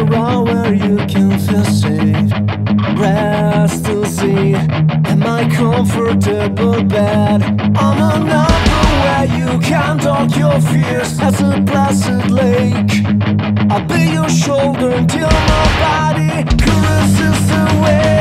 around where you can feel safe. Rest to see, am I comfortable bed? On an upper where you can talk your fears as a placid lake. I'll be your shoulder until my body caresses away.